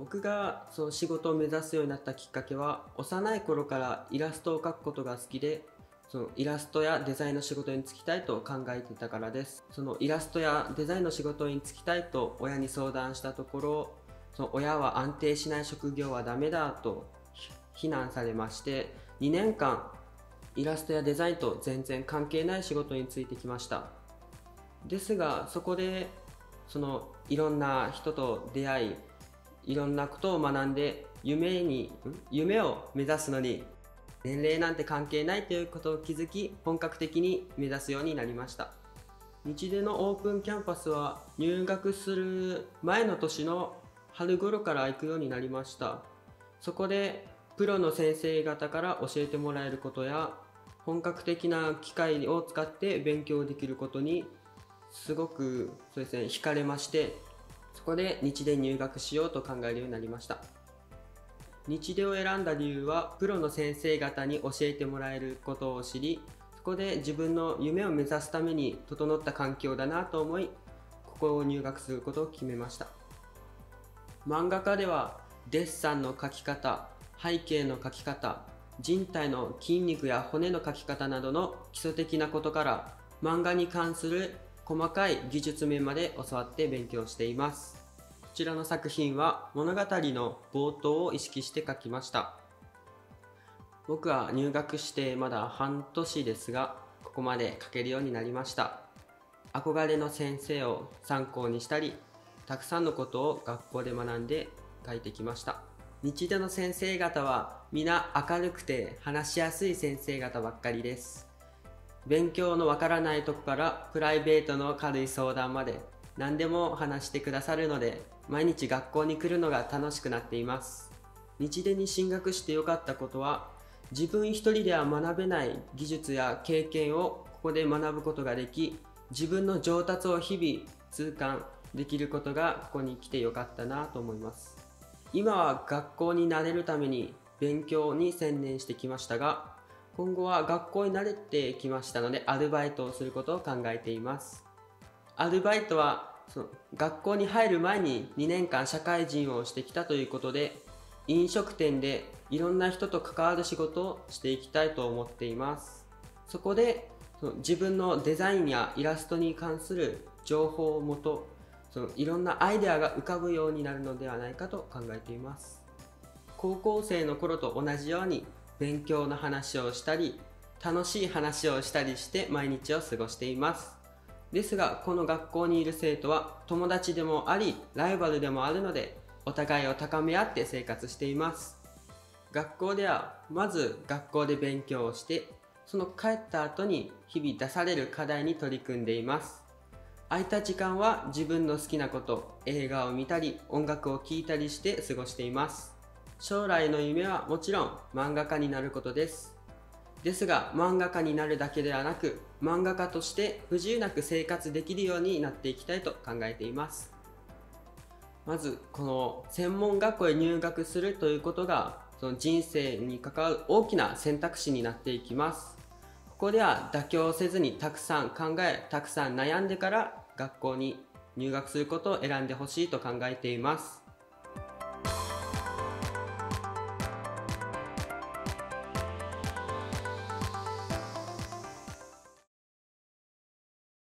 僕がその仕事を目指すようになったきっかけは幼い頃からイラストを描くことが好きでそのイラストやデザインの仕事に就きたいと考えていたからです。そのイラストやデザインの仕事に就きたいと親に相談したところその親は安定しない職業はダメだと非難されまして2年間イラストやデザインと全然関係ない仕事に就いてきました。ですがそこでそのいろんな人と出会いいろんなことを学んで夢に夢を目指すのに年齢なんて関係ないということを気づき本格的に目指すようになりました。日出のオープンキャンパスは入学する前の年の春頃から行くようになりました。そこでプロの先生方から教えてもらえることや本格的な機械を使って勉強できることにすごくそうですね惹かれましてそこで日で入学しようと考えるようになりました。日でを選んだ理由はプロの先生方に教えてもらえることを知りそこで自分の夢を目指すために整った環境だなと思いここを入学することを決めました。漫画家ではデッサンの描き方背景の描き方人体の筋肉や骨の描き方などの基礎的なことから漫画に関する細かい技術面まで教わって勉強しています。こちらの作品は物語の冒頭を意識して書きました。僕は入学してまだ半年ですがここまで書けるようになりました。憧れの先生を参考にしたりたくさんのことを学校で学んで書いてきました。日大の先生方は皆明るくて話しやすい先生方ばっかりです。勉強のわからないとこからプライベートの軽い相談まで何でも話してくださるので毎日学校に来るのが楽しくなっています。日大に進学してよかったことは自分一人では学べない技術や経験をここで学ぶことができ自分の上達を日々痛感できることがここに来てよかったなと思います。今は学校に慣れるために勉強に専念してきましたが今後は学校に慣れてきましたのでアルバイトをすることを考えています。アルバイトはその学校に入る前に2年間社会人をしてきたということで飲食店でいろんな人と関わる仕事をしていきたいと思っています。そこでその自分のデザインやイラストに関する情報をもとそのいろんなアイデアが浮かぶようになるのではないかと考えています。高校生の頃と同じように勉強の話をしたり楽しい話をしたりして毎日を過ごしています。ですがこの学校にいる生徒は友達でもありライバルでもあるのでお互いを高め合って生活しています。学校ではまず学校で勉強をしてその帰った後に日々出される課題に取り組んでいます。空いた時間は自分の好きなこと映画を見たり音楽を聴いたりして過ごしています。将来の夢はもちろん漫画家になることです。ですが漫画家になるだけではなく漫画家として不自由なく生活できるようになっていきたいと考えています。まずこの専門学校へ入学するということがその人生に関わる大きな選択肢になっていきます。ここでは妥協せずにたくさん考えたくさん悩んでから学校に入学することを選んでほしいと考えています。